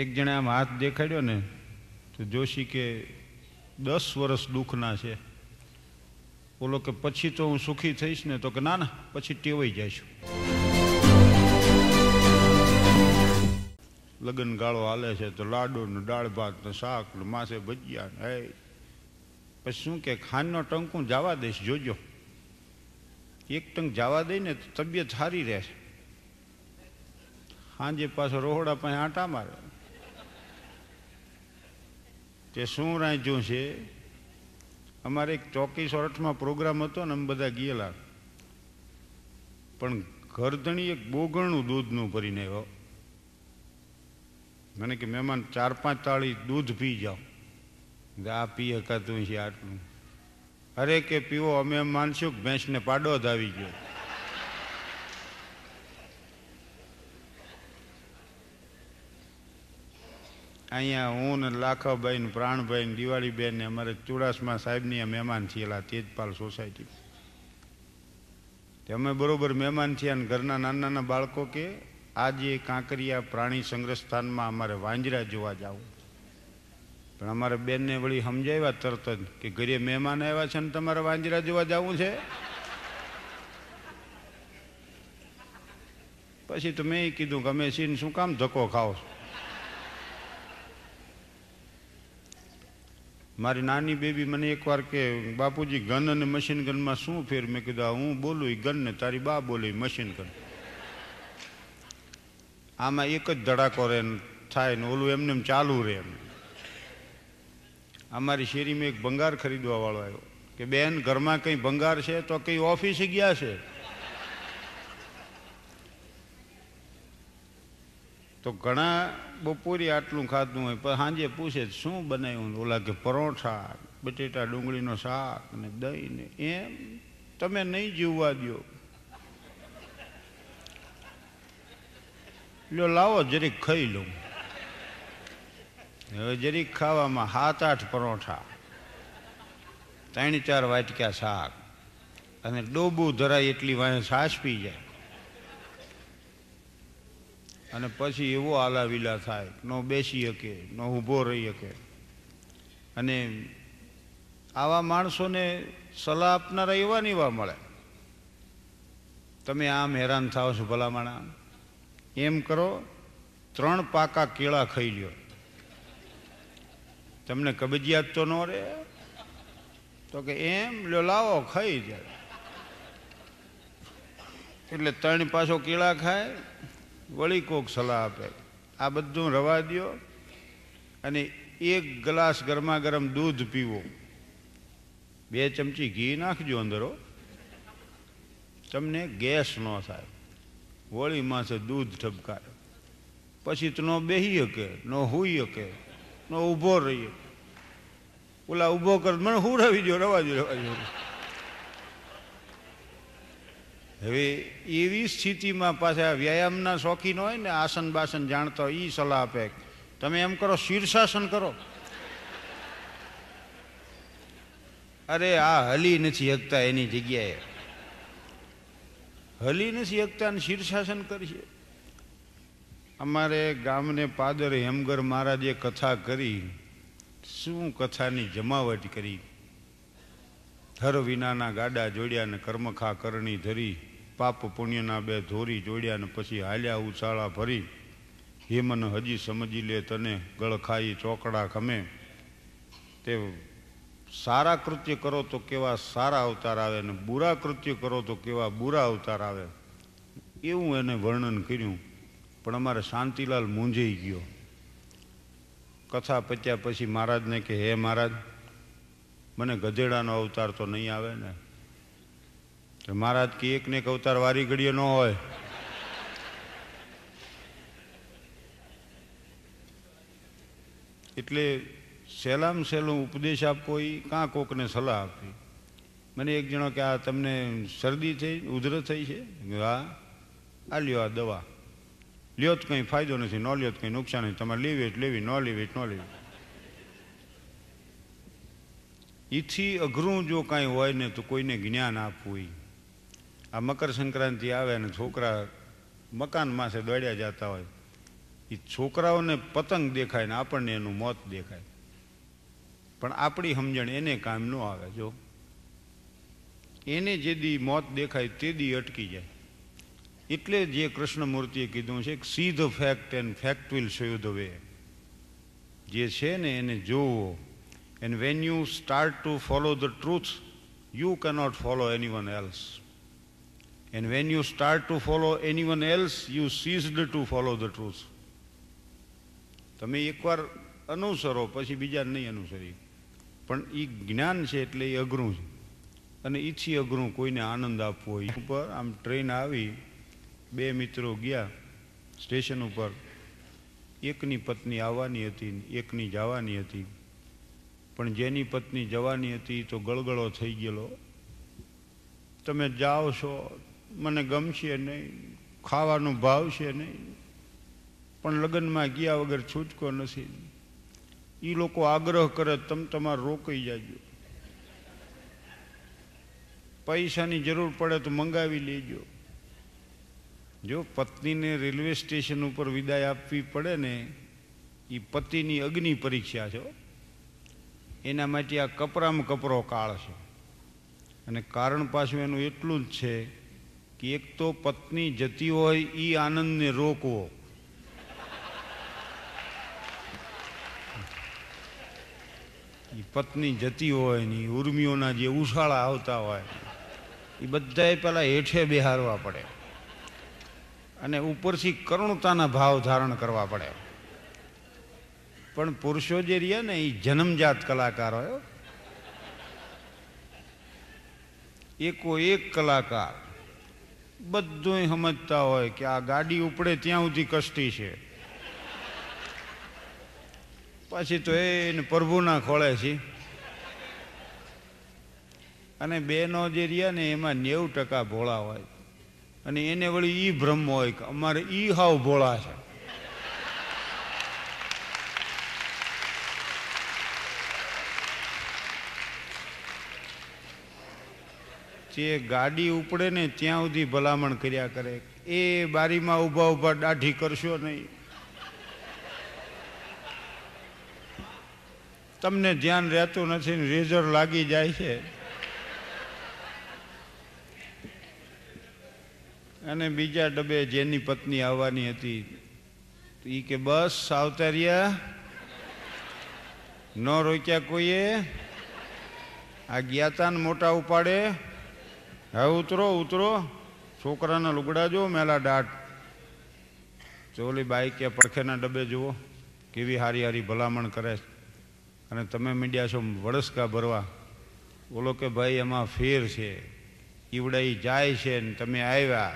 એક જણે આમ હાથ દેખાડ્યો ને, તો જોશી કે દસ વર્ષ દુઃખના છે. બોલો કે પછી તો હું સુખી થઈશ ને, તો કે ના ના, પછી ટેવાઈ જઈશું. લગ્ન ગાળો હાલે છે તો લાડુ ને દાળ ભાત ને શાક ને માસે ભજીયા ને, હે. પછી શું કે ખાનનો ટંકું જવા દઈશ, જોજો. એક ટંક જવા દઈ ને તો તબિયત સારી રહેશે. સાંજે પાછો રોહડા પાસે આંટા મારે. તે શું રાંચ્યું છે? અમારે એક ચોકી સોરઠમાં પ્રોગ્રામ હતો ને, અમે બધા ગયેલા. પણ ઘરધણી એક બોગણનું દૂધનું ભરીને આવ્યો. મને કે, મહેમાન, ચાર પાંચ તાળી દૂધ પી જાઓ. આ પી હકાતું છે આટલું. અરે કે પીવો, અમે માનશું ભેંસને પાડો જ આવી ગયો. અહીંયા હું ને લાખાભાઈ ને પ્રાણભાઈ ને દિવાળીબેન ને અમારે ચુડાસમા સાહેબની મહેમાન થયેલા, તેજપાલ સોસાયટી તે અમે બરોબર મહેમાન થયા અને ઘરના નાના નાના બાળકો કે આજે કાંકરિયા પ્રાણી સંગ્રહ સ્થાનમાં અમારે વાંજરા જોવા જવું. પણ અમારે બેનને વળી સમજાવ્યા તરત જ કે ઘરે મહેમાન આવ્યા છે ને તમારે વાંજરા જોવા જવું છે? પછી તો મેં કીધું કે અમે સીન શું કામ ધક્કો ખાઓ છો? મારી નાની બેબી મને એકવાર કે, બાપુજી ગન અને મશીન ગનમાં શું ફેર મેં કીધું હું બોલું ગન ને, તારી બા બોલી મશીન ગન આમાં એક જ ધડાકો રહે થાય ને ઓલું એમને એમ ચાલુ રહે એમ. અમારી શેરીમાં એક ભંગાર ખરીદવા વાળો આવ્યો કે, બેન, ઘરમાં કંઈ ભંગાર છે? તો કંઈ ઓફિસે ગયા છે? તો ઘણા બપોરે આટલું ખાધું હોય, પણ સાંજે પૂછે શું બનાવ્યું? ઓલા કે, પરોઠા, બટેટા ડુંગળીનો શાક ને દહીં ને એમ તમે નહીં જીવવા દો લો લાવો, જરીક ખાઈ લઉં. હવે જરીક ખાવામાં સાત આઠ પરોઠા, ત્રણ ચાર વાટક્યા શાક, અને ડોબું ધરાય એટલી વાંહે છાશ પી જાય. અને પછી એવો આલાવીલા થાય, ન બેસી શકે, ન ઊભો રહી શકે. અને આવા માણસોને સલાહ આપનારા એવા ને એવા મળે. તમે આમ હેરાન થાવ છો ભલામણા. એમ કરો, ત્રણ પાકા કેળા ખાઈ લ્યો. તમને કબજિયાત તો ન રહે? તો કે એમ, લ્યો લાવો, ખાઈ જાય. એટલે ત્રણ પાછો કેળા ખાય વળી કોક સલાહ આપે. આ બધું રવા દો અને એક ગ્લાસ ગરમા ગરમ દૂધ પીવો. બે ચમચી ઘી નાખજો અંદરો તમને ગેસ ન થાય. વળી માથે દૂધ ઠપકારે. પછી તો ન બેહી શકે ન હુઈ શકે ન ઊભો રહી ઓલા ઊભો કર, મને હું રવી દો રવા દો રવા દો હવે એવી સ્થિતિમાં પાછા વ્યાયામના શોખીન હોય ને આસન બાસન જાણતા એ સલાહ આપે. તમે એમ કરો, શીર્ષાસન કરો. અરે આ હલી નથી શકતા એની જગ્યાએ. હલી નથી શકતા અને શીર્ષાસન કરીએ. અમારે ગામને પાદર હેમગર મહારાજે કથા કરી, શું કથાની જમાવટ કરી? ધર વિનાના ગાડા જોડ્યા ને કર્મખા કરણી ધરી. પાપ પુણ્યના બે ધોરી જોડ્યા ને પછી હાલ્યા ઉછાળા ભરી. હેમન હજી સમજી લે તને ગળખાઈ ચોકડા ખમે. તે સારા કૃત્ય કરો તો કેવા સારા અવતાર આવે ને બુરા કૃત્ય કરો તો કેવા બુરા અવતાર આવે. એવું એને વર્ણન કર્યું. પણ અમારે શાંતિલાલ મૂંઝાઈ ગયો. કથા પત્યા પછી મહારાજને કે, હે મહારાજ, મને ગધેડાનો અવતાર તો નહીં આવે ને? તો મહારાજ કે એક ને એક અવતાર વારી ઘડીએ ન હોય. એટલે સહેલામ સહેલો ઉપદેશ આપવો એ કાં કોકને સલાહ આપવી? મને એક જણો કે આ તમને શરદી થઈ ઉધરસ થઈ છે? હા. આ લ્યો આ દવા. લ્યો તો કંઈ ફાયદો નથી, ન લ્યો તો કંઈ નુકસાન નથી, તમારે લેવી એટલે લેવી, ન લેવી ન લેવી. એથી અઘરું જો કાંઈ હોય ને તો કોઈને જ્ઞાન આપવું. આ મકર સંક્રાંતિ આવે અને છોકરા મકાન માસે દોડ્યા જતા હોય એ છોકરાઓને પતંગ દેખાય ને આપણને એનું મોત દેખાય. પણ આપણી સમજણ એને કામ ન આવે, જો. એને જે દી મોત દેખાય તે દી અટકી જાય. એટલે જે કૃષ્ણમૂર્તિએ કીધું છે see the fact and fact will show the way. જે છે ને એને જોવો. And when you start to follow the truth, you cannot follow anyone else. And when you start to follow anyone else, else you to follow the truth તમે એકવાર અનુસરો પછી બીજા નહીં અનુસરી પણ એ જ્ઞાન છે એટલે એ અઘરું છે. અને ઈથી અઘરું કોઈને આનંદ આપવો એ ઉપર આમ ટ્રેન આવી બે મિત્રો ગયા સ્ટેશન ઉપર. એકની પત્ની આવવાની હતી એકની જવાની હતી. પણ જેની પત્ની જવાની હતી તો ગળગળો થઈ ગયેલો. તમે જાઓ છો મને ગમશે નહીં, ખાવાનું ભાવશે નહીં, પણ લગ્નમાં ગયા વગર છૂટકો નથી. એ લોકો આગ્રહ કરે, તમે તમારે રોકાઈ જાજો. પૈસાની જરૂર પડે તો મંગાવી લેજો. જો પત્નીને રેલવે સ્ટેશન ઉપર વિદાય આપવી પડે ને એ પતિની અગ્નિ પરીક્ષા છે એના માટે આ કપરામાં કપરો કાળ છે. અને કારણ પાછું એનું એટલું જ છે કે એક તો પત્ની જતી હોય એ આનંદને રોકવો. પત્ની જતી હોય ને ઉર્મિઓના જે ઉછાળા આવતા હોય એ બધાએ પેલા હેઠે બેહારવા પડે. અને ઉપરથી કરુણતાના ભાવ ધારણ કરવા પડે. પણ પુરુષો જે રહ્યા ને એ જન્મજાત કલાકાર હોય એકો એક કલાકાર. બધું સમજતા હોય કે આ ગાડી ઉપડે ત્યાં સુધી કષ્ટી છે. પછી તો એને પ્રભુના ખોળે છે. અને બેનો જે રહ્યા ને એમાં નેવું ટકા ભોળા હોય. અને એને વળી ઈ ભ્રમ હોય કે અમારે ઈ હાવ ભોળા છે. તે ગાડી ઉપડે ને ત્યાં સુધી ભલામણ કર્યા કરે. એ બારીમાં ઊભા ઊભા દાઢી કરશો નહીં. તમને ધ્યાન રહેતું નથી રેઝર લાગી જાય છે. અને બીજા ડબે જેની પત્ની આવવાની હતી. એ કે, બસ આવતા રહ્યા ન રોક્યા કોઈએ? આ ગયા મોટા ઉપાડે? હવે ઉતરો ઉતરો. છોકરાના લુગડા જુઓ મેલા દાટ ચોલી બાઈક બાઈ કે પડખેના ડબ્બે જુઓ, કેવી હારી હારી ભલામણ કરે અને તમે મીડિયા છો વળસકા ભરવા. બોલો કે ભાઈ, એમાં ફેર છે. ઈવડાઈ જાય છે ને તમે આવ્યા.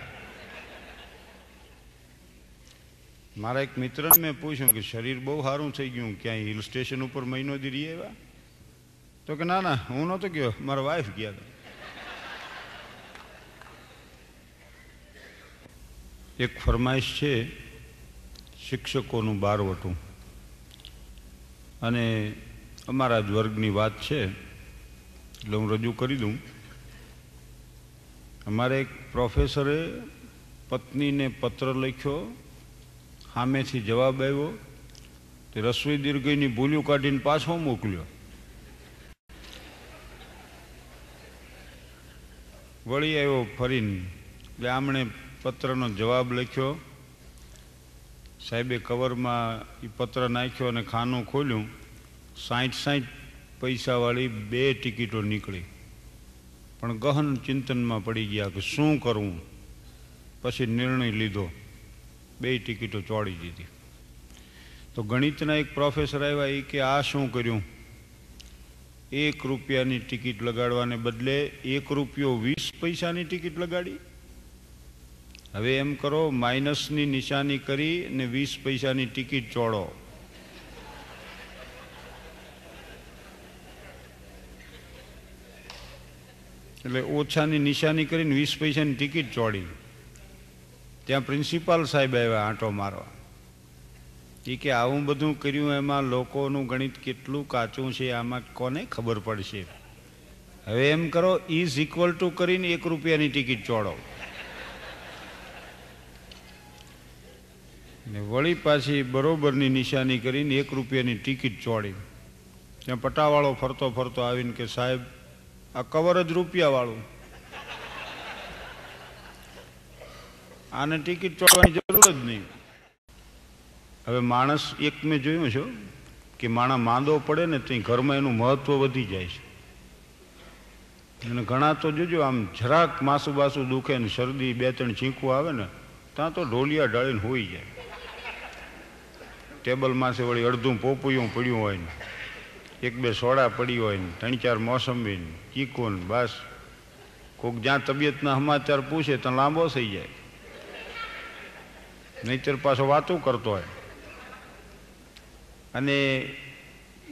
મારા એક મિત્રને મેં પૂછ્યું કે શરીર બહુ સારું થઈ ગયું, ક્યાંય હિલ સ્ટેશન ઉપર મહિનો દી રહી આવ્યા? તો કે ના ના, હું નહોતો ગયો, મારા વાઈફ ગયા હતા એક ફરમાઈશ છે, શિક્ષકોનું બારવટું. અને અમારા જ વર્ગની વાત છે, એટલે હું રજૂ કરી દઉં. અમારે એક પ્રોફેસરે પત્નીને પત્ર લખ્યો, સામેથી જવાબ આવ્યો, તે રસોઈ દીર્ઘઈની ભૂલ્યું કાઢીને પાછો મોકલ્યો. વળી આવ્યો ફરીને, એટલે આમણે પત્રનો જવાબ લખ્યો. સાહેબે કવરમાં એ પત્ર નાખ્યો અને ખાનું ખોલ્યું. સાઠ સાઠ પૈસાવાળી બે ટિકિટો નીકળી. પણ ગહન ચિંતનમાં પડી ગયા કે શું કરવું પછી નિર્ણય લીધો. બે ટિકિટો ચોડી દીધી. તો ગણિતના એક પ્રોફેસર આવ્યા એ કે, આ શું કર્યું? એક રૂપિયાની ટિકિટ લગાડવાને બદલે એક રૂપિયો વીસ પૈસાની ટિકિટ લગાડી? હવે એમ કરો, માઇનસની નિશાની કરી ને વીસ પૈસાની ટિકિટ ચોડો. એટલે ઓછાની નિશાની કરીને વીસ પૈસાની ટિકિટ ચોડી. ત્યાં પ્રિન્સિપાલ સાહેબ આવ્યા આંટો મારવા. એ કે, આવું બધું કર્યું એમાં લોકોનું ગણિત કેટલું કાચું છે, આમાં કોને ખબર પડશે? હવે એમ કરો ઇઝ ઇક્વલ ટુ કરીને એક રૂપિયાની ટિકિટ ચોડો. ને વળી પાછી બરોબરની નિશાની કરીને એક રૂપિયાની ટિકિટ ચોડી. ત્યાં પટાવાળો ફરતો ફરતો આવીને કે, સાહેબ, આ કવર જ રૂપિયાવાળું. આને ટિકિટ ચોડવાની જરૂર જ નહીં. હવે માણસ એક મેં જોયું છે કે માણસ માંદો પડે ને ત્યાં ઘરમાં એનું મહત્વ વધી જાય છે. અને ઘણા તો જોજો, આમ જરાક માસુબાસુ દુખે ને શરદી બે ત્રણ છીંકવું આવે ને, ત્યાં તો ઢોલિયા ઢાળીને હોઈ જાય. ટેબલ છે વળી અડધું પોપૈયું પડ્યું હોય ને. એક બે સોડા પડી હોય ને, ત્રણ ચાર મોસંબી ને, ચીકુ ને, બસ. કોઈક જ્યાં તબિયતના સમાચાર પૂછે ત્યાં લાંબો થઈ જાય. નહીતર પાછો વાતું કરતો હોય. અને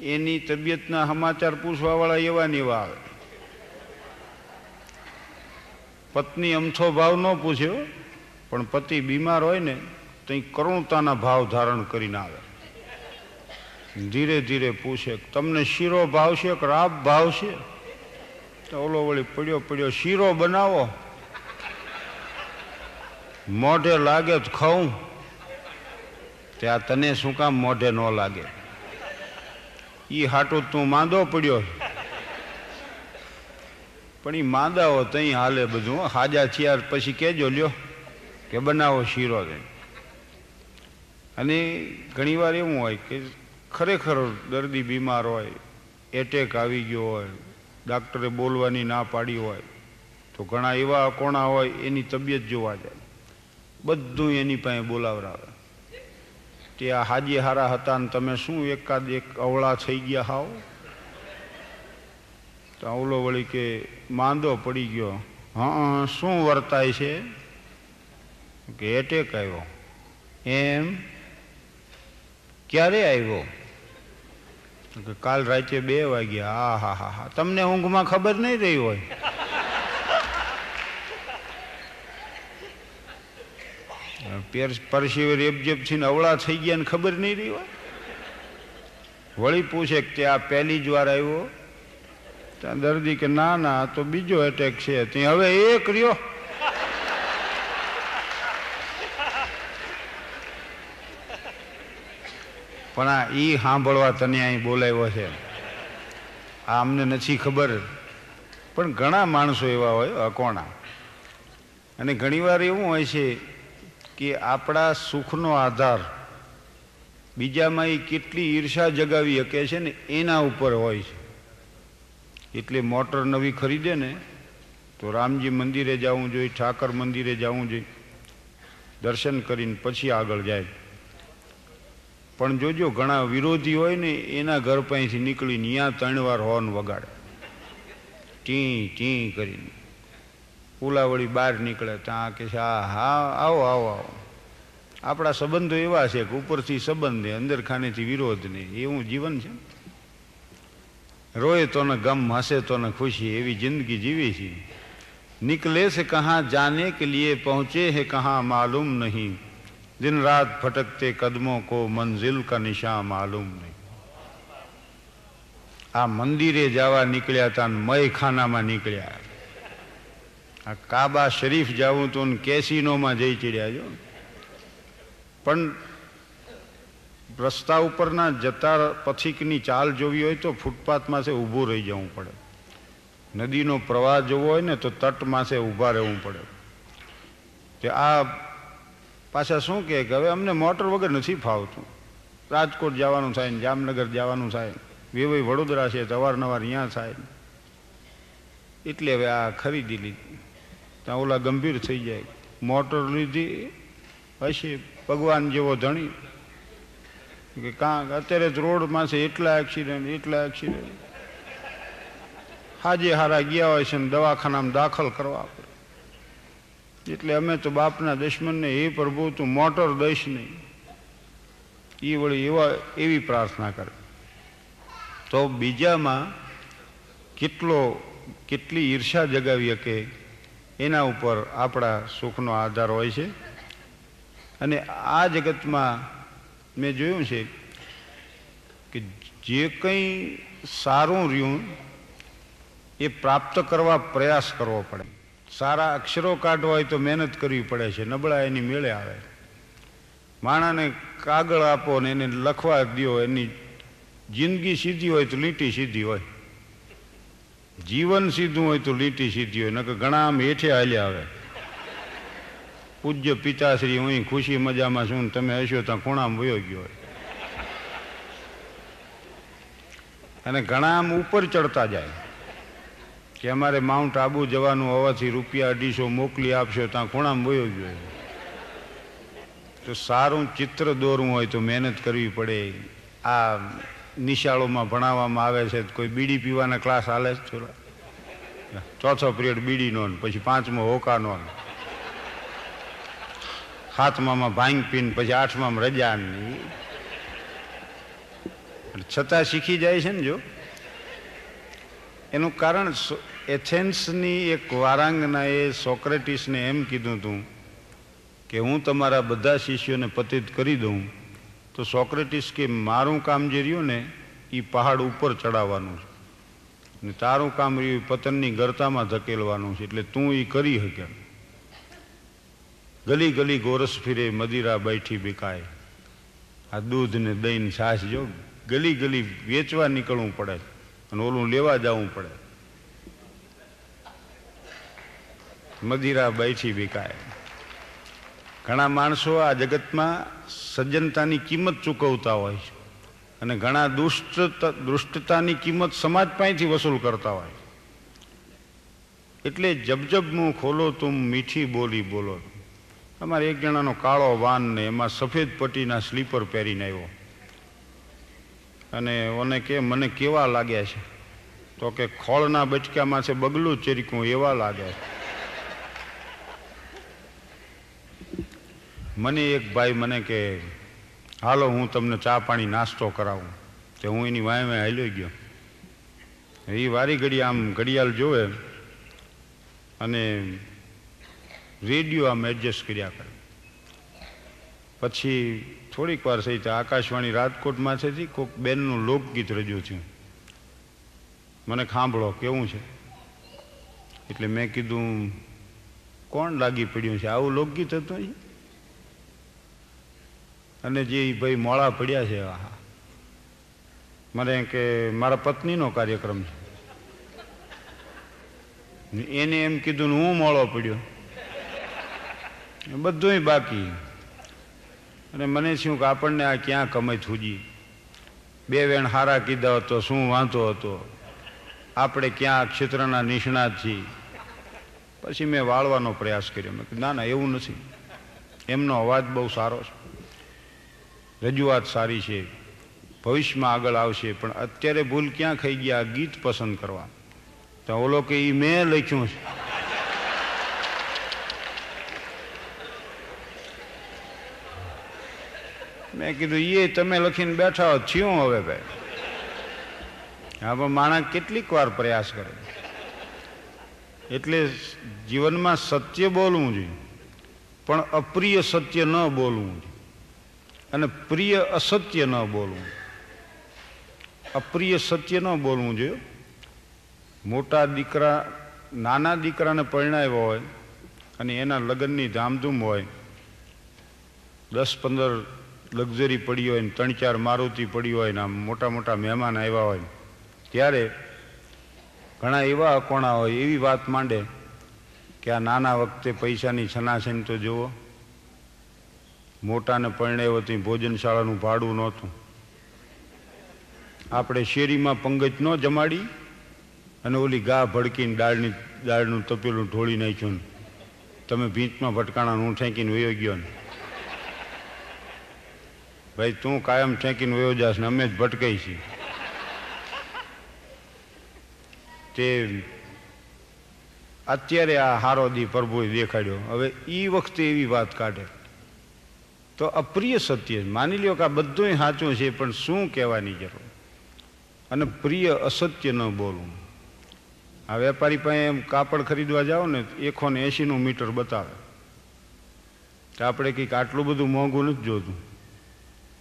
એની તબિયતના સમાચાર પૂછવાવાળા એવા ને એવા આવે. પત્ની અમથો ભાવ ન પૂછ્યો પણ પતિ બીમાર હોય ને તો કરુણતાના ભાવ ધારણ કરીને આવે. ધીરે ધીરે પૂછે, તમને શીરો ભાવશે કે રાબ ભાવશે? તો ઓલો વળી પડ્યો પડ્યો, શીરો બનાવો. મોઢે લાગે તો ખાઉં. ત્યાં તને શું કામ મોઢે ન લાગે? એ હાટું તું માંદો પડ્યો. પણ એ માંદાઓ તઈ હાલે બધું. હાજા થયા પછી કહેજો લ્યો કે બનાવો શીરો દે અને ઘણીવાર એવું હોય કે ખરેખર દર્દી બીમાર હોય એટેક આવી ગયો હોય ડાક્ટરે બોલવાની ના પાડી હોય, તો ઘણા એવા કોણા હોય, એની તબિયત જોવા જાય. બધું એની પાસે બોલાવરાવે. તે આ હાજી હારા હતા ને તમે શું એકાદ એક અવળા થઈ ગયા હાવ? તો અવલો વળી કે માંદો પડી ગયો. હા, શું વર્તાય છે? કે એટેક આવ્યો. એમ? ક્યારે આવ્યો? કાલ રાતે બે વાગ્યા. આ, હા હા હા. તમને ઊંઘમાં ખબર નહીં રહી હોય. પેર, પરસીવે થઈને અવળા થઈ ગયા ને ખબર નહીં રહી હોય? વળી પૂછે કે આ પહેલી જ વાર આવ્યો? ત્યાં દર્દી કે, ના ના તો બીજો એટેક છે. ત્યાં હવે એક રહ્યો. પણ આ ઈ સાંભળવા તને અહીં બોલાવ્યો છે. આ અમને નથી ખબર. પણ ઘણા માણસો એવા હોય અકોણા અને ઘણીવાર એવું હોય છે કે આપણા સુખનો આધાર બીજામાં એ કેટલી ઈર્ષા જગાવી શકે છે ને એના ઉપર હોય છે. એટલે મોટર નવી ખરીદે ને, તો રામજી મંદિરે જવું જોઈએ, ઠાકર મંદિરે જવું જોઈએ. દર્શન કરીને પછી આગળ જાય. પણ જોજો, ઘણા વિરોધી હોય ને, એના ઘર પાસેથી નીકળીને ત્યાં ત્રણ વાર હોર્ન વગાડે. ટી ટી કરીને. ઉલાવળી બહાર નીકળે, ત્યાં કે છે, આ, હા, આવો આવો આવો. આપણા સંબંધો એવા છે કે ઉપરથી સંબંધ અંદર ખાનેથી વિરોધ નહીં એવું જીવન છે રોય તો ને ગમ, હસે તો ને ખુશી, એવી જિંદગી જીવી છે. નિકલે છે કહા, જાને કે લીએ પહોંચે હે કહા, માલુમ નહીં. दिन रात भटकते कदमों को मंजिल का निशान मालूम नहीं આ મંદિરે જવા નીકળ્યા હતા ને મયખાનામાં નીકળ્યા આ કાબા શરીફ જવું તો ને કેસિનોમાં જઈ ચડ્યા જો પણ રસ્તા ઉપરના જતા પથિકની ચાલ જોવી હોય તો ફૂટપાથમાં છે ઊભું રહી જવું પડે નદીનો પ્રવાહ જોવો હોય ને તો તટ માસે ઊભા રહેવું પડે તે આ પાછા શું કહે કે હવે અમને મોટર વગર નથી ફાવતું. રાજકોટ જવાનું થાય ને જામનગર જવાનું થાય. વેવાઈ વડોદરા છે તો અવારનવાર અહીંયા થાય. એટલે હવે આ ખરીદી લીધી. ત્યાં ઓલા ગંભીર થઈ જાય. મોટર લીધી હશે ભગવાન જેવો ધણી. કે કાં અત્યારે જ રોડમાં છે એટલા એક્સિડન્ટ એટલા એક્સિડન્ટ હાજે હારા ગયા હોય છે ને દવાખાનામાં દાખલ કરવા એટલે અમે તો બાપના દુશ્મનને એ પ્રભુ, તું મોટર દઈશ નહીં. એ વળી એવા, એવી પ્રાર્થના કરે. તો બીજામાં કેટલો, કેટલી ઈર્ષા જગાવી શકે એના ઉપર આપણા સુખનો આધાર હોય છે. અને આ જગતમાં મેં જોયું છે કે જે કંઈ સારું રહ્યું એ પ્રાપ્ત કરવા પ્રયાસ કરવો પડે. સારા અક્ષરો કાઢવા હોય તો મહેનત કરવી પડે છે નબળા એની મેળે આવે. માણાને કાગળ આપો ને એને લખવા દ્યો, એની જિંદગી સીધી હોય તો લીટી સીધી હોય. જીવન સીધું હોય તો લીટી સીધી હોય, નકર ઘણા આમ હેઠે હાલ્યા આવે. પૂજ્ય પિતાશ્રી, હું ખુશી મજામાં છું તમે હશો ત્યાં ખૂણામાં વયો ગયો હોય. અને ઘણા આમ ઉપર ચડતા જાય. કે અમારે માઉન્ટ આબુ જવાનું હોવાથી રૂપિયા અઢીસો મોકલી આપશો, ત્યાં ખૂણામાં વયો ગયો. તો સારું ચિત્ર દોરવું હોય તો મહેનત કરવી પડે. આ નિશાળોમાં ભણાવવામાં આવે છે, કોઈ બીડી પીવાના ક્લાસ હાલે જ થોડા? ચોથો પિરિયડ બીડીનો નોન પછી પાંચમો હોકાનો સાતમામાં ભાંગ પીન, પછી આઠમામાં રજા છતાં શીખી જાય છે ને જો. એનું કારણ એથેન્સની એક વારાંગનાએ સોક્રેટિસને એમ કીધું હતું કે હું તમારા બધા શિષ્યોને પતિત કરી દઉં, તો સોક્રેટિસ કે મારું કામ જે રહ્યું ને એ પહાડ ઉપર ચડાવવાનું છે. ને તારું કામ રહ્યું એ પતનની ગરતામાં ધકેલવાનું છે, એટલે તું એ કરી શકે. ગલી ગલી ગોરસ ફિરે, મદિરા બેઠી બીકાય આ દૂધ ને દહીં છાશ જો ગલી ગલી વેચવા નીકળવું પડે અને ઓલું લેવા જવું પડે. મદિરા બૈઠી વિકાય. ઘણા માણસો આ જગતમાં સજ્જનતાની કિંમત ચૂકવતા હોય છે. અને ઘણા દુષ્ટ દુષ્ટતાની કિંમત સમાજ પાસેથી વસૂલ કરતા હોય એટલે જબજબ જબ મું ખોલો તું મીઠી બોલી બોલો. અમારે એક જણાનો કાળો વાન ને એમાં સફેદ પટ્ટીના સ્લીપર પહેરીને આવ્યો. અને ઓને કે, મને કેવા લાગ્યા છે? તો કે, ખોળના બચકામાં છે બગલું ચરીકું એવા લાગે છે. મને એક ભાઈ મને કે, હાલો, હું તમને ચા પાણી નાસ્તો કરાવું. તે હું એની વાય વાય હાલ્યો ગયો. એ વારી ઘડી આમ ઘડિયાળ જોવે અને રેડિયો આમ એડજસ્ટ કર્યા કરે. પછી થોડીક વાર ત્યાં આકાશવાણી રાજકોટમાંથી કોઈક બેનનું લોકગીત રજૂ થયું. મને ખાંભળો કેવું છે? એટલે મેં કીધું, કોણ લાગી પડ્યું છે? આવું લોકગીત હતું? અને જે ભાઈ મોળા પડ્યા છે હા મને કે મારા પત્નીનો કાર્યક્રમ છે. એને એમ કીધું ને હું મોળો પડ્યો. બધુંય બાકી. અને મને શું કે આપણને આ ક્યાં કમાઈ થૂજી? બે વેણ હારા કીધા હતો, શું વાંધો હતો? આપણે ક્યાં ક્ષેત્રના નિષ્ણાત છીએ? પછી મેં વાળવાનો પ્રયાસ કર્યો. મેં ના ના, એવું નથી. એમનો અવાજ બહુ સારો છે. રજૂઆત સારી છે. ભવિષ્યમાં આગળ આવશે, પણ અત્યારે ભૂલ ક્યાં ખાઈ ગયા? ગીત પસંદ કરવા. તો ઓલો કે એ મેં લખ્યું છે. મેં કીધું એ તમે લખીને બેઠા હો, થયું હવે ભાઈ. હા, પણ માણસ કેટલીક વાર પ્રયાસ કરે. એટલે જીવનમાં સત્ય બોલવું જોઈએ, પણ અપ્રિય સત્ય ન બોલવું જોઈએ. અને પ્રિય અસત્ય ન બોલવું. અપ્રિય સત્ય ન બોલવું જોઈએ. મોટા દીકરા, નાના દીકરાને પરણાવ્યો હોય અને એના લગ્નની ધામધૂમ હોય, દસ પંદર લક્ઝરી પડી હોય ને ત્રણ ચાર મારુતિ પડી હોય ને આમ મોટા મોટા મહેમાન આવ્યા હોય ત્યારે ઘણા એવા અકોણા હોય એવી વાત માંડે કે આ નાના વખતે પૈસાની છનાછન તો જુઓ મોટાને પરણાવ્યો તો ભોજનશાળાનું ભાડું નહોતું. આપણે શેરીમાં પંગજ ન જમાડી અને ઓલી ગા ભડકીને દાળની દાળનું તપેલું ઢોળી નાખ્યું તમે ભીંતમાં ભટકાણા હું ઠેંકીને વયો ગયો ને. ભાઈ, તું કાયમ ઠેંકીને વયો જાશ ને અમે જ ભટકાઈ છીએ. તે અત્યારે આ હારો દી પ્રભુએ દેખાડ્યો. હવે એ વખતે એવી વાત કાઢે. તો અપ્રિય સત્ય. માની લ્યો કે આ બધું સાચું છે, પણ શું કહેવાની જરૂર? અને પ્રિય અસત્ય ન બોલવું આ વેપારી પાસે એમ કાપડ ખરીદવા જાઓ ને એકસો ને એંશીનું મીટર બતાવે. તો આપણે કંઈક આટલું બધું મોંઘું નથી જોતું.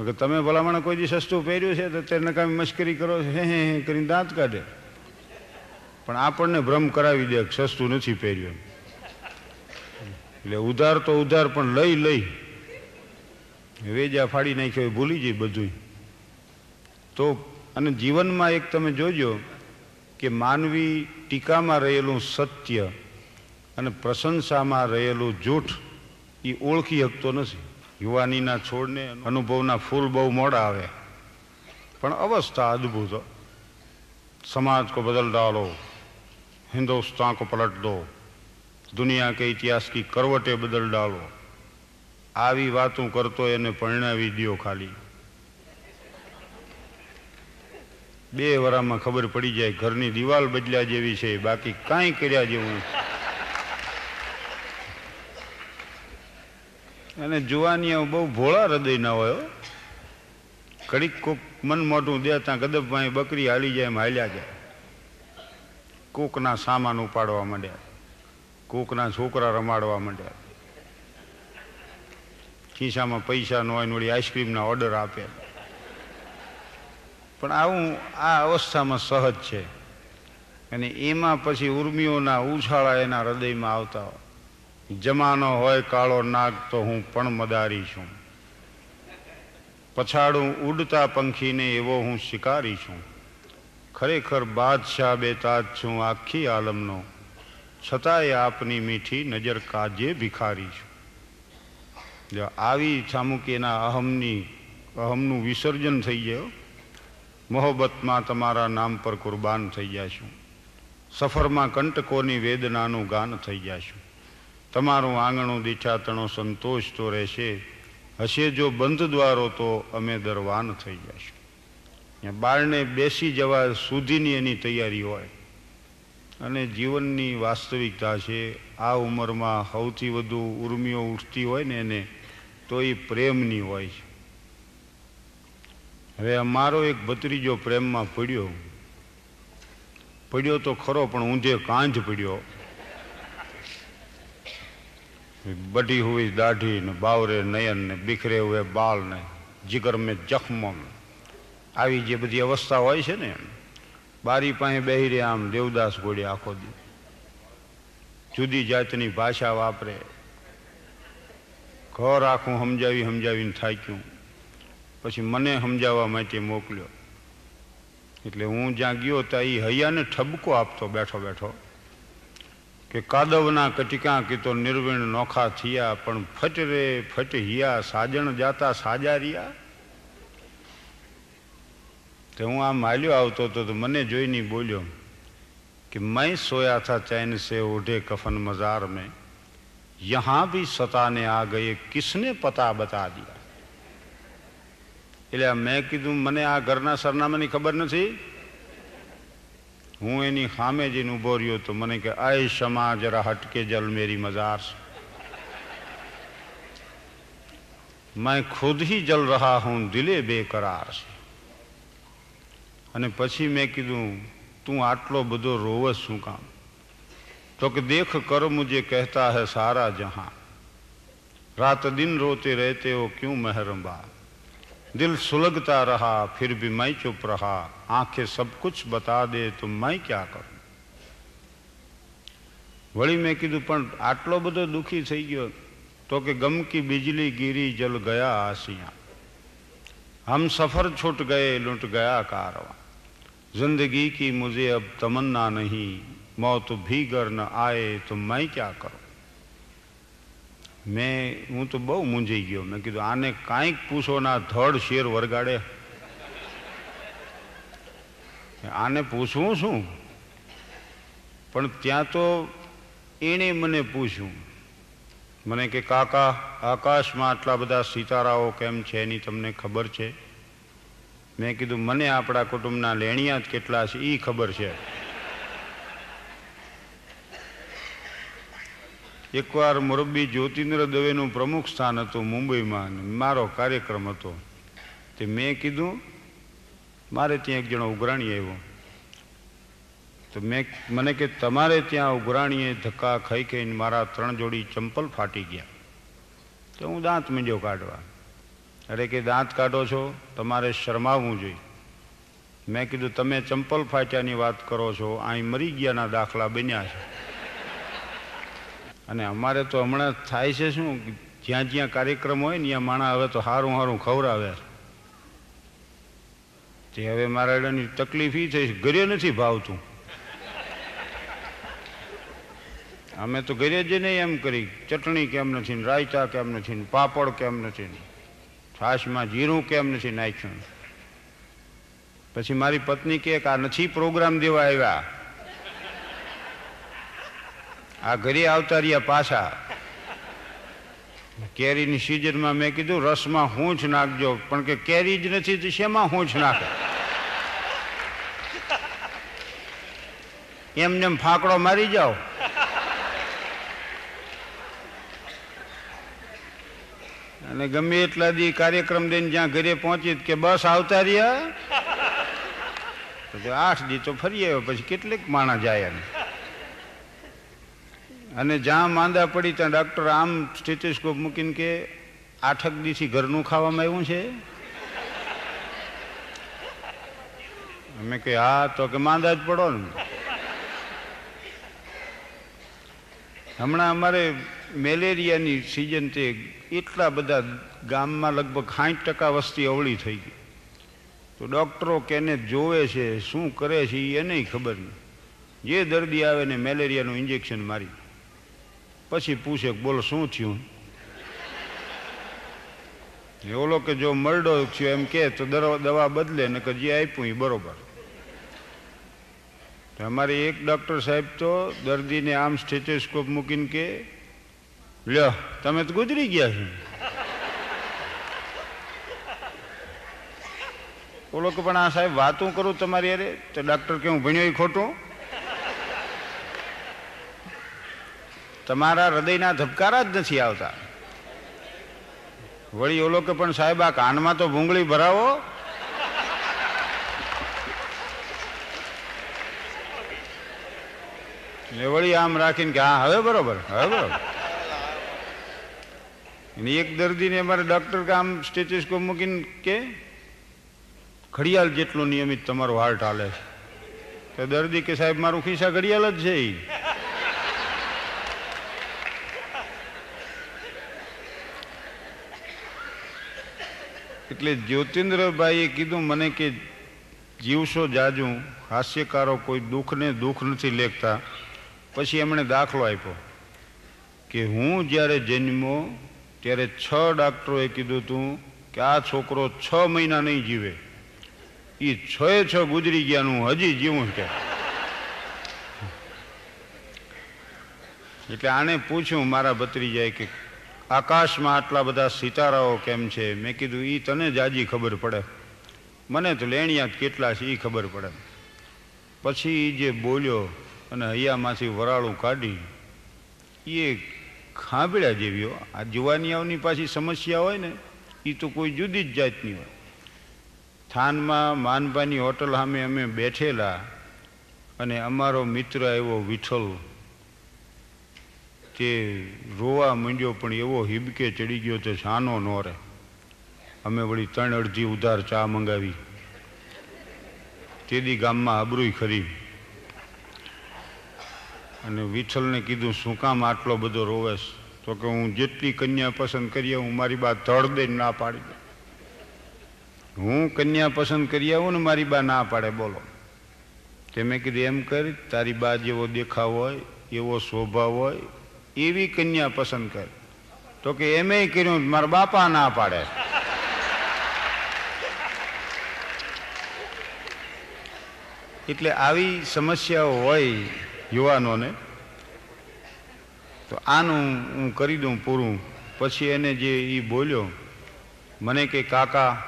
કે તમે ભલામણ કોઈ દી સસ્તું પહેર્યું છે, તો તે નકામી મશ્કરી કરો હે હે કરીને દાંત કાઢે. પણ આપણને ભ્રમ કરાવી દે સસ્તું નથી પહેર્યું. એટલે ઉધાર તો ઉધાર, પણ લઈ લઈ. વેજા ફાડી નાખ્યો એ ભૂલી જાય બધું તો અને જીવનમાં એક તમે જોજો કે માનવી ટીકામાં રહેલું સત્ય અને પ્રશંસામાં રહેલું જૂઠ એ ઓળખી શકતો નથી યુવાનીના છોડને અનુભવના ફૂલ બહુ મોડા આવે પણ અવસ્થા અદ્ભુત समाज को बदल डालो हिंदुस्तान को पलट दो दुनिया के इतिहास की करवटे बदल डालो આવી વાતું કરતો એને પરણાવી દ્યો ખાલી બે વરામાં ખબર પડી જાય ઘરની દિવાલ બદલ્યા જેવી છે, બાકી કાંઈ કર્યા જેવું. અને જુવાનીઓ બહુ ભોળા હૃદયના હોય. ઘડીક કોક મન મોટું દે ત્યાં ગદબમાં બકરી હાલી જાય એમ હાલ્યા જાય કોકના સામાન ઉપાડવા માંડ્યા, કોકના છોકરા રમાડવા માંડ્યા ખિસ્સામાં પૈસા ન હોય વળી આઈસ્ક્રીમના ઓર્ડર આપે. પણ આવું આ અવસ્થામાં સહજ છે. અને એમાં પછી ઉર્મિઓના ઉછાળા એના હૃદયમાં આવતા હોય. જમાનો હોય કાળો નાગ તો હું પણ મદારી છું. પછાડું ઉડતા પંખીને એવો હું શિકારી છું. ખરેખર બાદશાહ બેતાજ છું આખી આલમનો. છતાંય આપની મીઠી નજર કાજે ભિખારી છું. જો આવી ચામુકીના અહમની, અહમનું વિસર્જન થઈ ગયો, મોહબ્બતમાં તમારા નામ પર કુરબાન થઈ જાશું. સફરમાં કંટકોની વેદનાનું ગાન થઈ જાશું. તમારું આંગણું દીઠાતણો સંતોષ તો રહેશે. હશે જો બંધ દ્વારો તો અમે દરવાન થઈ જશું. બાળને બેસી જવા સુધીની એની તૈયારી હોય. અને જીવનની વાસ્તવિકતા છે, આ ઉંમરમાં સૌથી વધુ ઉર્મિઓ ઉઠતી હોય ને એને તો એ પ્રેમની હોય છે. હવે મારો એક ભત્રીજો પ્રેમમાં પડ્યો. પડ્યો તો ખરો પણ ઊંધે કાંજ પડ્યો. બઢી હોય દાઢી ને બાવરે નયન ને બિખરે હોય બાલ ને જીગર મેં જખમ આવી જે બધી અવસ્થા હોય છે ને બારી પાસે બેહી આમ દેવદાસ ગોળે આખો દી. જુદી જાતની ભાષા વાપરે. ઘર આખું સમજાવી સમજાવીને થાક્યું પછી મને સમજાવવા માટે મોકલ્યો. એટલે હું જ્યાં ગયો ત્યાં એ હૈયાને ઠબકો આપતો બેઠો બેઠો કે કાદવના કટિકા કીતો નિર્વિણ નોખા થયા, પણ ફટ રે ફટ હિયા, સાજણ જાતા સાજા રહ્યા તો હું આમ હાલ્યો આવતો હતો તો મને જોઈને બોલ્યો કે મેં સોયા થા ચૈન સે ઓઢે કફન મજાર મેં. यहां भी सताने आ गए किसने पता बता दिया એટલે મેં કીધું મને આ ઘરના સરનામાની ખબર નથી હું એની સામે જઈને ઊભો રહ્યો તો મને કે આય ક્ષમા જરા હટકે જલ મેરી મજાર से मैं खुद ही जल रहा हूं दिले बेकरार से અને પછી મેં કીધું તું આટલો બધો રોવસ શું કામ तो कि देख कर मुझे कहता है सारा जहाँ। रात दिन रोते रहते हो क्यों महरबा दिल सुलगता रहा, फिर भी मैं चुप रहा। आँखें सब कुछ बता दे तो मैं क्या करूँ? वही मैं कीधु पर आटलो बढ़ो दुखी थी गयो। तो कि गम की बिजली गिरी, जल गया आसिया हम सफ़र छूट गए, लुट गया कारवा। ज़िंदगी की मुझे अब तमन्ना नहीं। मौत भी घर न आए तो मैं क्या करूं મેં હું તો બહુ મૂંઝાઈ ગયો મેં કીધું આને કાંઈક પૂછો ના ધડ શેર વરગાડે આને પૂછવું શું પણ ત્યાં તો એણે મને પૂછ્યું મને કે કાકા આકાશમાં આટલા બધા સિતારાઓ કેમ છે એની તમને ખબર છે મેં કીધું મને આપણા કુટુંબના લેણિયા જ કેટલા છે એ ખબર છે એકવાર મોરબી જ્યોતિન્દ્ર દવેનું પ્રમુખ સ્થાન હતું મુંબઈમાં મારો કાર્યક્રમ હતો. તે મેં કીધું, મારે ત્યાં એક જણો ઉઘરાણી આવ્યો. તો મેં મને કે, તમારે ત્યાં ઉઘરાણીએ ધક્કા ખાઈ ખાઈને મારા ત્રણ જોડી ચંપલ ફાટી ગયા. તો હું દાંત મીંડ્યો કાઢવા. અરે કે દાંત કાઢો છો? તમારે શરમાવવું જોઈએ. મેં કીધું, તમે ચંપલ ફાટ્યાની વાત કરો છો અહીં મરી ગયાના દાખલા બન્યા છે. અને અમારે તો હમણાં થાય છે શું? જ્યાં જ્યાં કાર્યક્રમ હોય ત્યાં માણા હવે તો સારું સારું ખવડાવે. તે હવે મારા એડાની તકલીફ એ થઈ ઘરે નથી ભાવતું. અમે તો ઘરે જઈને એમ કરી, ચટણી કેમ નથી રાયતા કેમ નથી પાપડ કેમ નથી છાશમાં જીરું કેમ નથી નાખ્યું પછી મારી પત્ની કે આ નથી પ્રોગ્રામ દેવા આવ્યા. આ ઘરે આવતા રહ્યા પાછા. કેરીની સિઝનમાં મેં કીધું, રસમાં હુંછ નાખજો. પણ કે કેરી જ નથી તો શેમાં હૂંચ નાખે? એમને એમ ફાંકડો મારી જાઓ. અને ગમે એટલા દી કાર્યક્રમ દઈને જ્યાં ઘરે પહોંચી કે બસ આવતા રહ્યા આઠ દી તો ફરી આવ્યો, પછી કેટલીક માણા જાય એમ. અને જ્યાં માંદા પડી ત્યાં ડૉક્ટર આમ સ્ટેથોસ્કોપ મૂકીને કે, આઠક દીથી ઘરનું ખાવામાં આવ્યું છે? અમે કે, હા, તો કે માંદા જ પડો ને. હમણાં અમારે મેલેરિયાની સિઝન તે એટલા બધા ગામમાં લગભગ સાઠ ટકા વસ્તી અવળી થઈ ગઈ. તો ડૉક્ટરો કેને જોવે છે, શું કરે છે એ એને ખબર નહીં. જે દર્દી આવે ને મેલેરિયાનું ઇન્જેક્શન મારી. પછી પૂછે બોલો, શું થયું? એ ઓલો કે જો મરડો થયો એમ કે, તો દવા બદલે ને કે જે આપ્યું એ બરોબર. અમારે એક ડૉક્ટર સાહેબ તો દર્દીને આમ સ્ટેથોસ્કોપ મૂકીને કે, લ્યો, તમે તો ગુજરી ગયા છો. ઓલો કે, પણ આ સાહેબ વાતું કરું તમારી અરે તો ડૉક્ટર કે, હું ભણ્યો એ ખોટું? તમારા હૃદયના ધબકારા જ નથી આવતા. વળી ઓલો કે પણ સાહેબ, આ કાનમાં તો ભૂંગળી ભરાવો. ને વળી આમ રાખીને કે, હા, હવે બરોબર હવે બરોબર. અને એક દર્દીને અમારે ડૉક્ટર કામ સ્ટેથોસ્કોપ મૂકીને કે, ઘડિયાળ જેટલું નિયમિત તમારો હાર્ટ હાલે છે. તો દર્દી કે, સાહેબ, મારું ખિસ્સા ઘડિયાળ જ છે ઈ. એટલે જ્યોતિન્દ્રભાઈએ કીધું, મને કે જીવશો જાજુ, હાસ્યકારો કોઈ દુઃખને દુઃખ નથી લેખતા. પછી એમણે દાખલો આપ્યો કે હું જ્યારે જન્મો ત્યારે છ ડાક્ટરોએ કીધું હતું કે આ છોકરો છ મહિના નહીં જીવે. એ છ છ ગુજરી ગયાનું હજી જીવું કે. એટલે આને પૂછ્યું મારા ભત્રીજાએ કે આકાશમાં આટલા બધા સિતારાઓ કેમ છે? મેં કીધું એ તને જ આજી ખબર પડે. મને તો લેણિયા કેટલા છે એ ખબર પડે. પછી એ જે બોલ્યો અને હૈયામાંથી વરાળું કાઢી એ ખાંભળ્યા જેવી આ જુવાનિયાઓની પાછી સમસ્યા હોય ને એ તો કોઈ જુદી જ જાતની હોય. થાનમાં માનભાની હોટલ સામે અમે બેઠેલા અને અમારો મિત્ર આવ્યો વિઠ્ઠલ તે રોવા માંડ્યો પણ એવો હિબકે ચડી ગયો તે શાનો નો રહે. અમે વળી ત્રણ અડધી ઉધાર ચા મંગાવી. તેદી ગામમાં આબરૂય ખરી. અને વિઠ્ઠલને કીધું, શું કામ આટલો બધો રોવેશ? તો કે હું જેટલી કન્યા પસંદ કરીએ હું મારી બા ધડ દઈને ના પાડી દે. હું કન્યા પસંદ કરી આવું ને મારી બા ના પાડે, બોલો. તે મેં કીધું, એમ કરી, તારી બા જેવો દેખાવ હોય, એવો સ્વભાવ હોય એવી કન્યા પસંદ કર. તો કે એમ કર્યું મારા બાપા ના પાડે. એટલે આવી સમસ્યાઓ હોય યુવાનોને, તો આનું હું કરી દઉં પૂરું. પછી એને જે એ બોલ્યો, મને કે કાકા,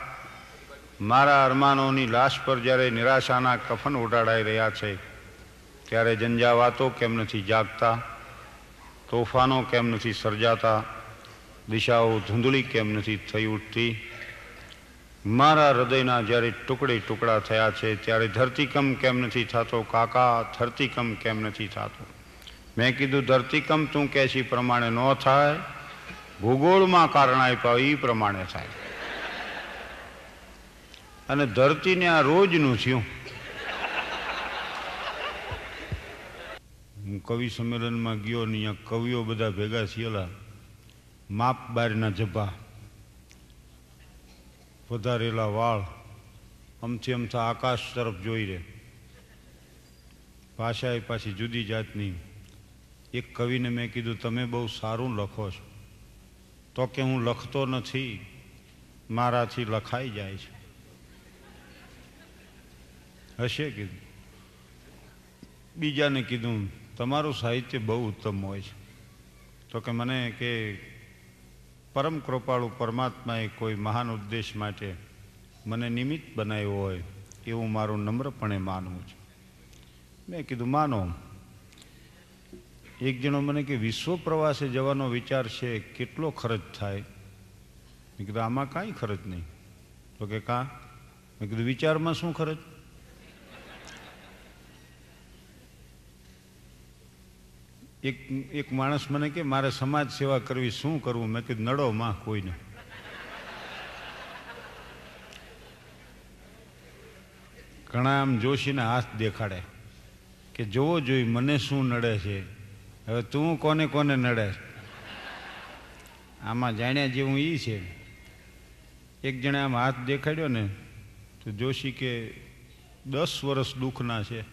મારા અરમાનોની લાશ પર જ્યારે નિરાશાના કફન ઉડાડાઈ રહ્યા છે, ત્યારે જંજાવાતો કેમ નથી જાગતા? તોફાનો કેમ નથી સર્જાતા? દિશાઓ ધૂંધળી કેમ નથી થઈ ઉઠતી? મારા હૃદયના જ્યારે ટુકડે ટુકડા થયા છે, ત્યારે ધરતીકંપ કેમ નથી થતો? કાકા, ધરતીકંપ કેમ નથી થતો? મેં કીધું, ધરતીકંપ તું એ પ્રમાણે ન થાય. ભૂગોળમાં કારણ આપ્યા એ પ્રમાણે થાય. અને ધરતીને આ રોજનું થયું. હું કવિ સંમેલનમાં ગયો ને અહીંયા કવિઓ બધા ભેગા થયેલા. માપ બારના જભા. વધારેલા વાળ. અમથી અમથા આકાશ તરફ જોઈ રહે. ભાષા એ પાછી જુદી જાતની. એક કવિને મેં કીધું, તમે બહુ સારું લખો છો. તો કે હું લખતો નથી, મારાથી લખાઈ જાય છે. હશે કીધું. બીજાને કીધું તમારું સાહિત્ય બહુ ઉત્તમ હોય છે. તો કે મને કે પરમ કૃપાળુ પરમાત્માએ કોઈ મહાન ઉદ્દેશ માટે મને નિમિત્ત બનાવ્યો હોય એવું મારું નમ્રપણે માનવું છે. મેં કીધું, માનો, એક જણો મને કે વિશ્વ પ્રવાસે જવાનો વિચાર છે, કેટલો ખર્ચ થાય? મેં કીધું, આમાં કાંઈ ખર્ચ નહીં. તો કે, કાં? મેં કીધું, વિચારમાં શું ખર્ચ? એક એક માણસ મને કે, મારે સમાજ સેવા કરવી, શું કરવું? મેં કીધું, નડો માં કોઈને. ઘણા આમ જોશીને હાથ દેખાડે કે, જોવો જોઈ, મને શું નડે છે? હવે તું કોને કોને નડે? આમાં જાણ્યા જેવું એ છે. એક જણે આમ હાથ દેખાડ્યો ને, તો જોશી કે, દસ વર્ષ દુઃખના છે.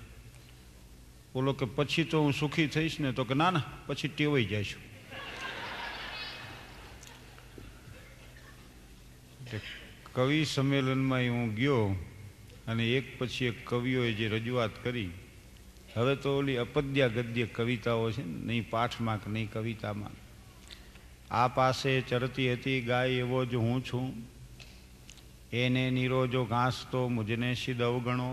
બોલો કે પછી તો હું સુખી થઈશ ને તો કે ના ના, પછી ટેવાઈ જઈશ. કવિ સંમેલનમાં હું ગયો અને એક પછી એક કવિઓએ જે રજૂઆત કરી, હવે તો ઓલી અપદ્યા ગદ્ય કવિતાઓ છે ને, નહીં પાઠમાં કે નહીં કવિતામાં. આ પાસે ચરતી હતી ગાય એવો જ હું છું. એને નીરોજો ઘાસ તો મુજને સિદ્ધ અવગણો.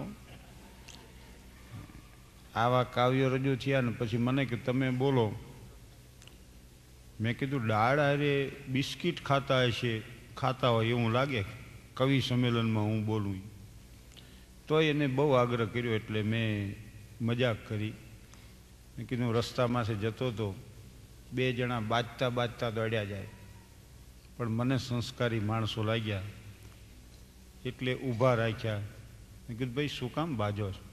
આવા કાવ્યો રજૂ થયા ને પછી મને કે તમે બોલો. મેં કીધું, દાળ હારે બિસ્કિટ ખાતા હશે, ખાતા હોય એવું લાગે? કવિ સંમેલનમાં હું બોલું. તો એને બહુ આગ્રહ કર્યો એટલે મેં મજાક કરી. મેં કીધું રસ્તામાંથી જતો હતો બે જણા બાજતા બાજતા દોડ્યા જાય. પણ મને સંસ્કારી માણસો લાગ્યા. એટલે ઊભા રાખ્યા. મેં કીધું, ભાઈ, શું કામ બાજો છો?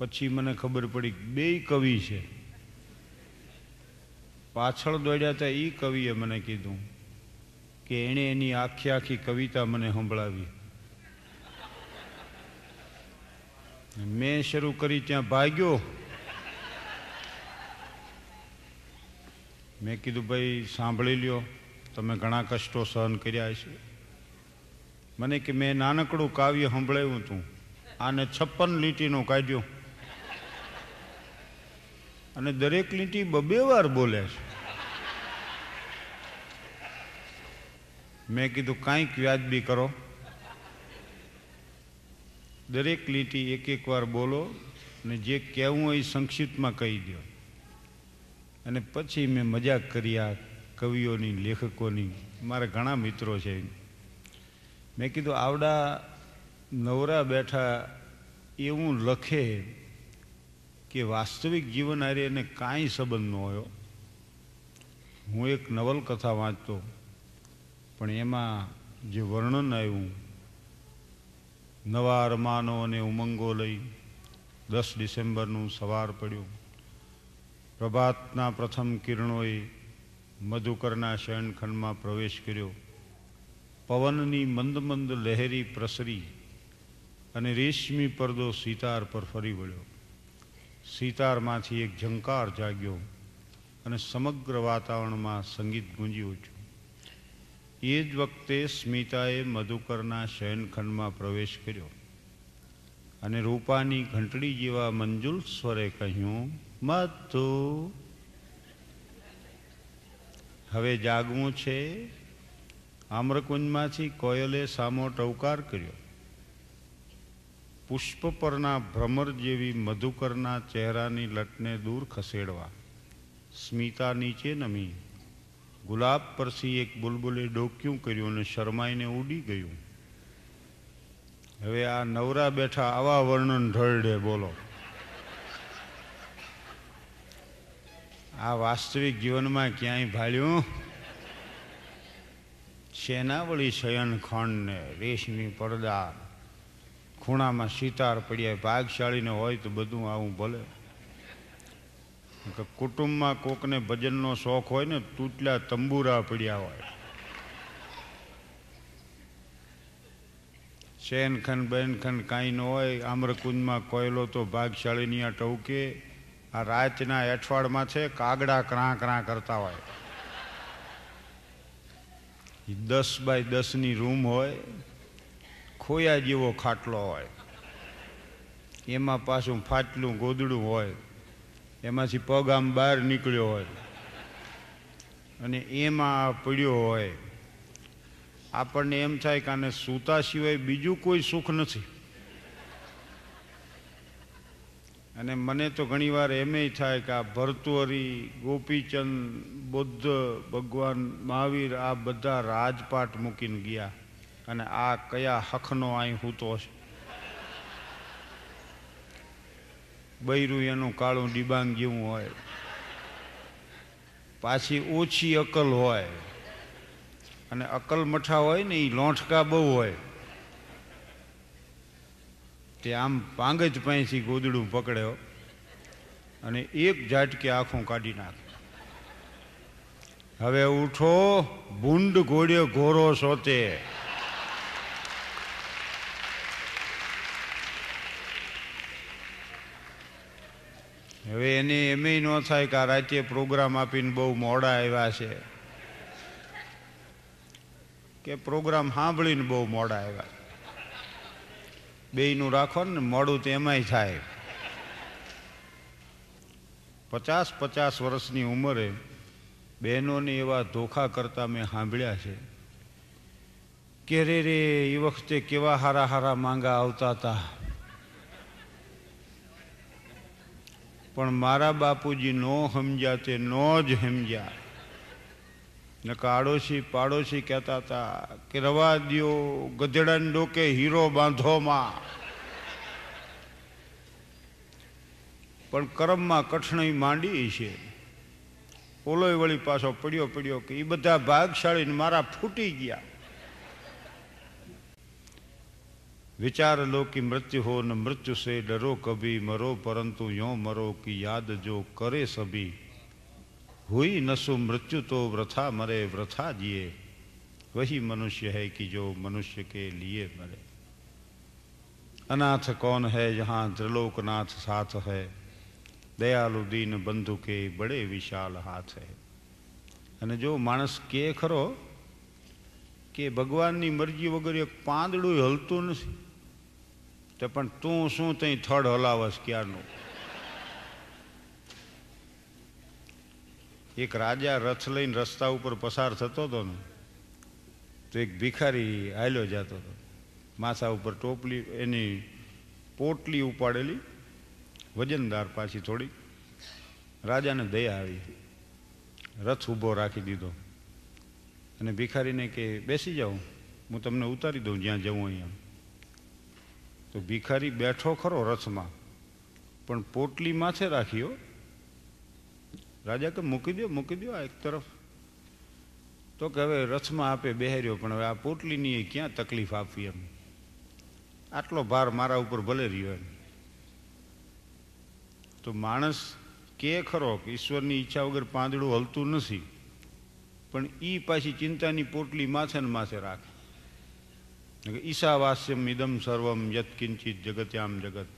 પછી મને ખબર પડી બે કવિ છે. પાછળ દોડ્યા હતા એ કવિએ મને કીધું કે એણે એની આખી આખી કવિતા મને સંભળાવી. મેં શરૂ કરી ત્યાં ભાગ્યો. મેં કીધું, ભાઈ, સાંભળી લ્યો, તમે ઘણા કષ્ટો સહન કર્યા છે મને કે, મેં નાનકડું કાવ્ય સંભળાવ્યું હતું આને છપ્પન લીટીનું કાઢ્યું. અને દરેક લીટી બબે વાર બોલે છે. મેં કીધું, કાંઈક વ્યાજબી કરો. દરેક લીટી એક એક વાર બોલો અને જે કહેવું હોય એ સંક્ષિપ્તમાં કહી દો. અને પછી મેં મજાક કરી આ કવિઓની, લેખકોની, મારા ઘણા મિત્રો છે. મેં કીધું, આવડા નવરા બેઠા એવું લખે કે વાસ્તવિક જીવન હારે એને કાંઈ સંબંધ ન હોય હું. એક નવલકથા વાંચતો, પણ એમાં જે વર્ણન આવ્યું, નવા અરમાનો અને ઉમંગો લઈ દસ ડિસેમ્બરનું સવાર પડ્યું. પ્રભાતના પ્રથમ કિરણોએ મધુકરના શયનખંડમાં પ્રવેશ કર્યો. પવનની મંદ મંદ લહેરી પ્રસરી અને રેશમી પરદો સિતાર પર ફરી વળ્યો. સિતારમાંથી એક ઝંકાર જાગ્યો અને સમગ્ર વાતાવરણમાં સંગીત ગુંજી ઉઠ્યું એ જ વખતે સ્મિતાએ મધુકરના શયનખંડમાં પ્રવેશ કર્યો અને રૂપાની ઘંટડી જેવા મંજુલ સ્વરે કહ્યું, મધુ, હવે જાગવું છે. આમ્રકુંજમાંથી કોયલે સામો ટવકાર કર્યો. પુષ્પ પરના ભ્રમર જેવી મધુકરના ચહેરાની લટને દૂર ખસેડવા. સ્મિતા નીચે નમી. ગુલાબ પરથી એક બુલબુલે ડોક્યું કર્યું અને શરમાઈને ઉડી ગયું. હવે આ નવરા બેઠા આવા વર્ણન ઢળડે બોલો. આ વાસ્તવિક જીવનમાં ક્યાંય ભાળ્યું? સેનાવળી શયન ખંડ ને રેશમી પડદા. ખૂણામાં સિતાર પડ્યા ભાગશાળીને હોય તો બધું આવું ભલે. કુટુંબમાં કોકને ભજનનો શોખ હોય ને, તૂટલા તંબુરા પડ્યા હોય. શેનખંડ બેનખંડ કાંઈ ન હોય, આમ્રકુંજમાં કોયલો તો ભાગશાળીની આ ટવકે આ રાતના અઠવાડમાં છે, કાગડા ક્રાં ક્રાં કરતા હોય. દસ બાય દસની રૂમ હોય ખોયા જેવો ખાટલો હોય. એમાં પાછું ફાટલું ગોદડું હોય. એમાંથી પગ આમ બહાર નીકળ્યો હોય. અને એમાં પડ્યો હોય. આપણને એમ થાય કે આને સૂતા સિવાય બીજું કોઈ સુખ નથી. અને મને તો ઘણીવાર એમેય થાય કે આ ભરતુહરી, ગોપીચંદ, બુદ્ધ, ભગવાન, મહાવીર આ બધા રાજપાટ મૂકીને ગયા. અને આ કયા હખનો અહીં હૂતો છે બૈરું એનું કાળું ડિબાંગ જેવું હોય. પાછી ઓછી અકલ હોય. અને અકલ મઠા હોય ને એ લોંઠકા બહુ હોય. તે આમ પાંગ જ પાંચથી ગોદડું પકડ્યો અને એક ઝાટકે આખું કાઢી નાખ્યું હવે ઉઠો, ભૂંડ ઘોડ્યો ઘોરો સોતે. હવે એને એમેય ન થાય કે આ રાતે પ્રોગ્રામ આપીને બહુ મોડા આવ્યા છે. કે પ્રોગ્રામ સાંભળીને બહુ મોડા આવ્યા. બેયનું રાખો ને મોડું તો એમાંય થાય. પચાસ પચાસ વર્ષની ઉંમરે બહેનોને એવા ધોખા કરતા મેં સાંભળ્યા છે. કે રે રે એ વખતે કેવા હારા હારા માંગા આવતા હતા પણ મારા બાપુજી નો સમજ્યા તે નો જ સમજ્યા ને આડોશી પાડોશી કહેતા હતા કે રવા દ્યો ગધેડાને ડોકે હીરો બાંધોમાં પણ કરમમાં કઠણાઈ માંડી છે. ઓલોય વળી પાછો પડ્યો પડ્યો કે એ બધા ભાગશાળીને મારા ફૂટી ગયા. વિચાર લો કે મૃત્યુ હો ન મૃત્યુ સે ડરો કભી મરો પરંતુ યો મરો કે યાદ જો કરે સભી हुई नसु मृत्यु तो व्रथा मरे व्रथा जिए वही मनुष्य है कि जो मनुष्य के लिए मरे अनाथ कौन है जहाँ त्रिलोकनाथ साथ है दयालु दीन बंधु के बड़े विशाल हाथ है અને જો માણસ કે ખરો કે ભગવાનની મરજી વગર એક પાંદડું હલતું નથી તો પણ તું શું તઈ થડ હલાવસ ક્યારનું? એક રાજા રથ લઈને રસ્તા ઉપર પસાર થતો હતો ને, તો એક ભિખારી હાલ્યો જતો હતો. માથા ઉપર ટોપલી, એની પોટલી ઉપાડેલી, વજનદાર પાછી થોડી, રાજાને દયા આવી. રથ ઊભો રાખી દીધો. અને ભિખારીને કે, બેસી જાઓ, હું તમને ઉતારી દઉં જ્યાં જવું અહીંયા તો ભિખારી બેઠો ખરો રથમાં. પણ પોટલી માથે રાખ્યો રાજા કે મૂકી દો મૂકી દો આ એક તરફ. તો કે હવે રથમાં આપે બેહર્યો, પણ હવે આ પોટલીની ક્યાં તકલીફ આપવી એમ. આટલો ભાર મારા ઉપર ભલે રહ્યો એમ. તો માણસ કે ખરો કે ઈશ્વરની ઈચ્છા વગર પાંદડું હલતું નથી, પણ ઈ પાછી ચિંતાની પોટલી માથે ને માથે રાખે. ઈશાવાસ્યમ ઇદમ સર્વમ યત કિંચિત જગત્યામ જગત